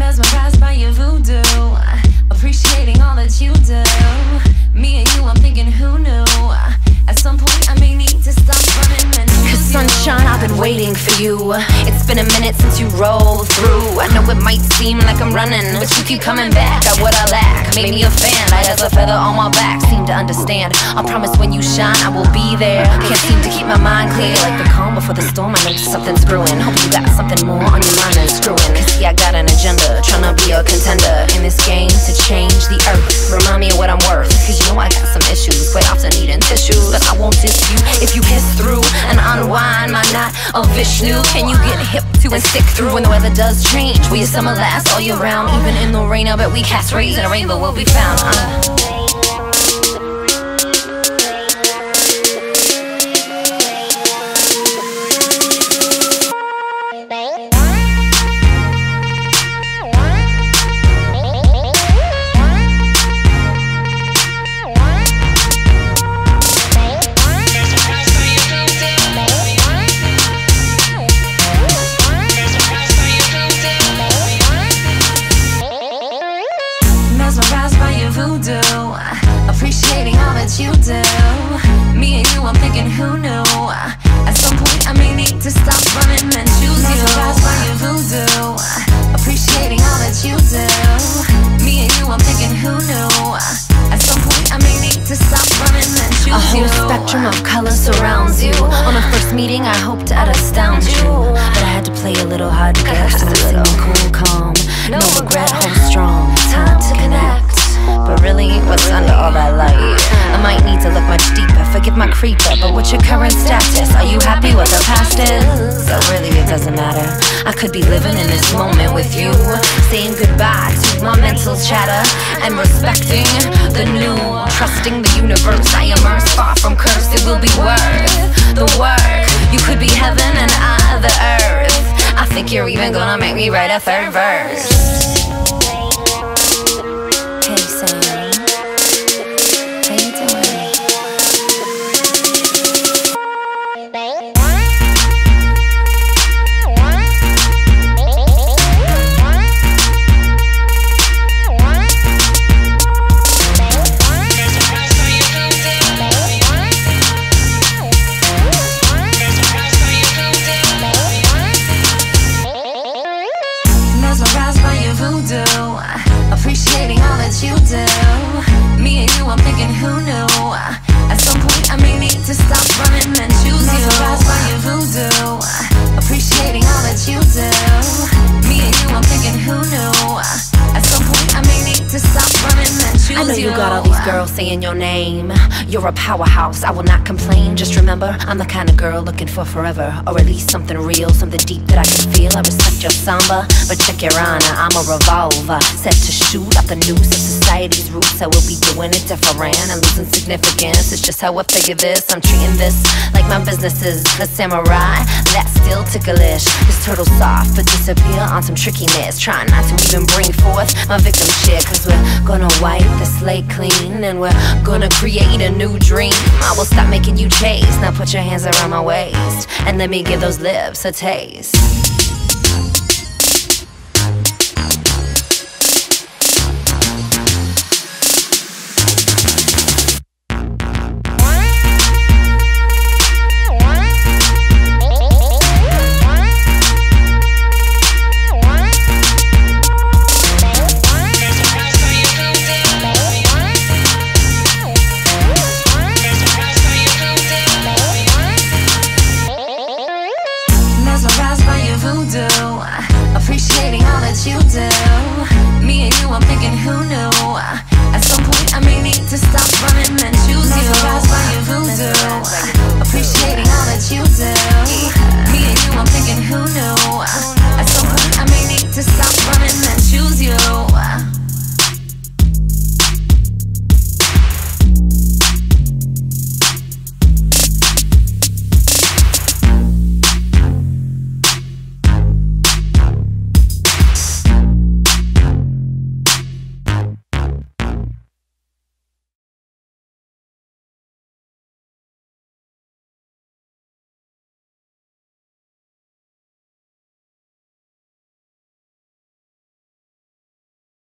mesmerized by your voodoo. Appreciating all that you do. Me and you, I'm thinking who knew? At some point I may need to stop running and Cause sunshine, I've been waiting for you. It's been a minute since you rolled through. I know it might seem like I'm running But you keep coming back, got what I lack. Made me a fan, light as a feather on my back. Seem to understand, I promise when you shine I will be there, can't seem to keep my mind clear. Like the calm before the storm, I know something's brewing Hope you got something more on your mind than screwing. Knot of Vishnu. Can you get hip to and stick through when the weather does change? Will your summer last all year round? Even in the rain, I bet we cast rays and a rainbow will be found. Uh. Mesmerized by your voodoo, appreciating all that you do. Me and you, I'm thinking, who knew? At some point, I may need to stop running and choose you. Mesmerized by your voodoo, appreciating all that you do. Me and you, I'm thinking, who knew? At some point, I may need to stop running and choose you A you. whole spectrum of color surrounds you. On a first meeting, I hoped I'd astound you. But I had to play a little hard to get. A little cool, calm. No regret, hold strong. Time what's your current status? Are you happy with the past is? So really, it doesn't matter. I could be living in this moment with you, saying goodbye to my mental chatter and respecting the new, trusting the universe. I immerse far from cursed. It will be worth the work. You could be heaven and I the earth. I think you're even gonna make me write a third verse. Saying your name. You're a powerhouse, I will not complain. Just remember, I'm the kind of girl looking for forever. Or at least something real, something deep that I can feel. I respect your samba, but check your honor, I'm a revolver. Set to shoot out the noose of society's roots. I will be doing it different and losing significance. It's just how I figure this. I'm treating this like my business is a samurai. That's still ticklish. This turtle soft, but disappear on some trickiness. Trying not to even bring forth my victim shit. Cause we're gonna wipe the slate clean and we're gonna create a new dream. I will stop making you chase. Now put your hands around my waist and let me give those lips a taste. House.